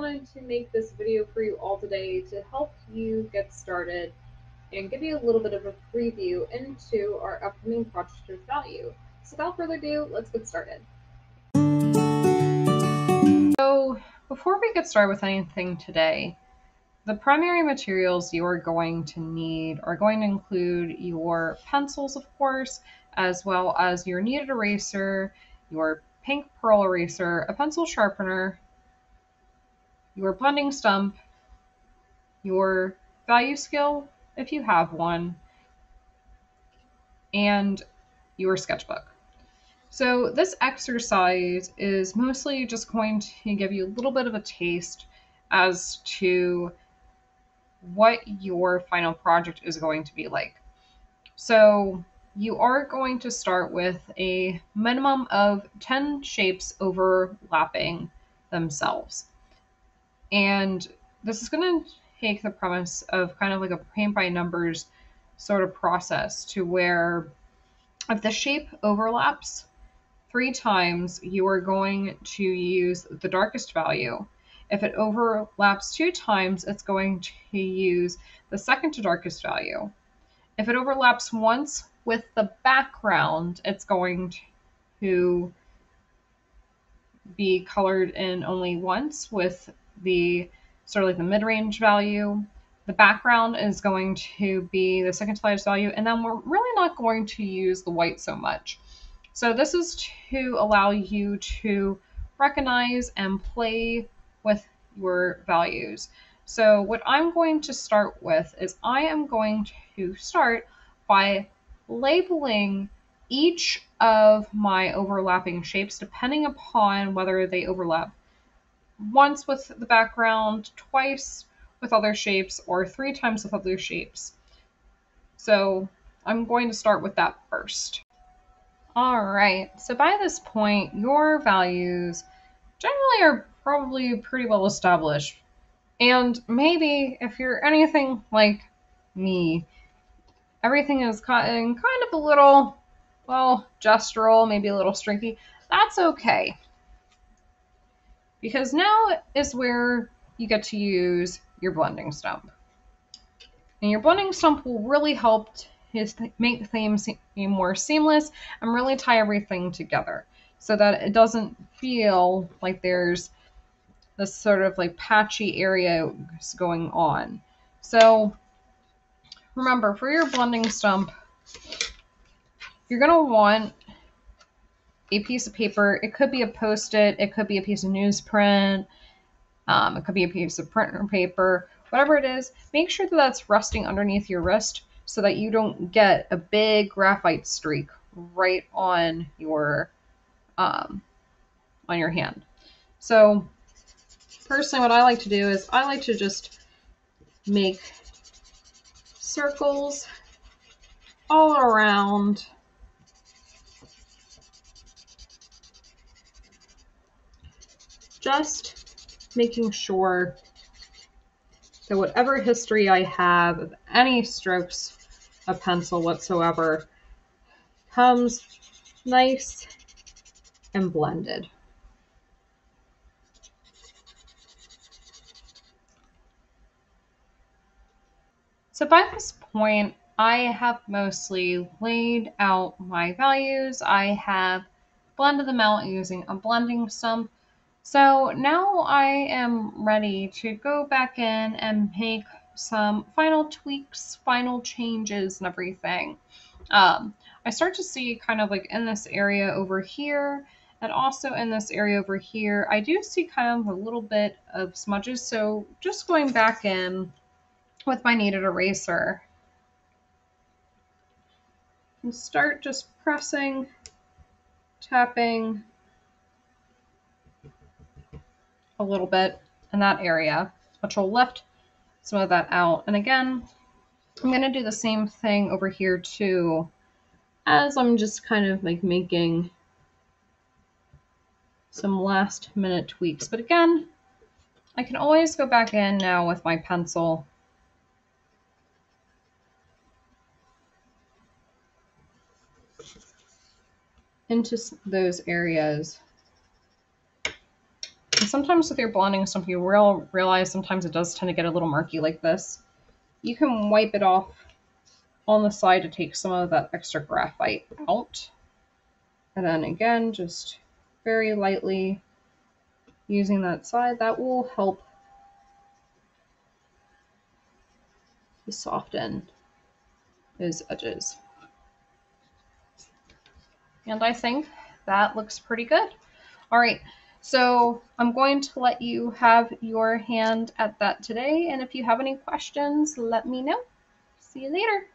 wanted to make this video for you all today to help you get started and give you a little bit of a preview into our upcoming project of value. So without further ado, let's get started. So before we get started with anything today, the primary materials you are going to need are going to include your pencils, of course, as well as your kneaded eraser, your pink pearl eraser, a pencil sharpener, your blending stump, your value scale, if you have one, and your sketchbook. So this exercise is mostly just going to give you a little bit of a taste as to what your final project is going to be like. So you are going to start with a minimum of 10 shapes overlapping themselves. And this is going to take the premise of kind of like a paint by numbers sort of process to where if the shape overlaps three times, you are going to use the darkest value. If it overlaps two times, it's going to use the second to darkest value. If it overlaps once with the background, it's going to be colored in only once with the sort of like the mid-range value. The background is going to be the second to lightest value, and then we're really not going to use the white so much. So this is to allow you to recognize and play with your values. So what I'm going to start with is I am going to start by labeling each of my overlapping shapes depending upon whether they overlap once with the background, twice with other shapes, or three times with other shapes. So I'm going to start with that first. All right, so by this point, your values generally are probably pretty well established. And maybe if you're anything like me, everything is in kind of a little, well, gestural, maybe a little streaky. That's okay. Because now is where you get to use your blending stump. And your blending stump will really help to make things more seamless and really tie everything together so that it doesn't feel like there's this sort of like patchy area going on. So remember for your blending stump, you're going to want a piece of paper. It could be a post-it, it could be a piece of newsprint, um, it could be a piece of printer paper, whatever it is. Make sure that that's resting underneath your wrist so that you don't get a big graphite streak right on your um, on your hand. So personally, what I like to do is I like to just make circles all around just making sure that whatever history I have of any strokes of pencil whatsoever comes nice and blended. So by this point, I have mostly laid out my values. I have blended them out using a blending stump. So now I am ready to go back in and make some final tweaks, final changes and everything. Um, I start to see kind of like in this area over here and also in this area over here, I do see kind of a little bit of smudges. So just going back in with my kneaded eraser and start just pressing, tapping a little bit in that area, will lift some of that out. And again, I'm going to do the same thing over here too, as I'm just kind of like making some last minute tweaks. But again, I can always go back in now with my pencil into those areas sometimes with your blending stump, you will realize sometimes it does tend to get a little murky like this. You can wipe it off on the side to take some of that extra graphite out. And then again, just very lightly using that side, that will help to soften those edges. And I think that looks pretty good. All right, so I'm going to let you have your hand at that today. And if you have any questions, let me know. See you later.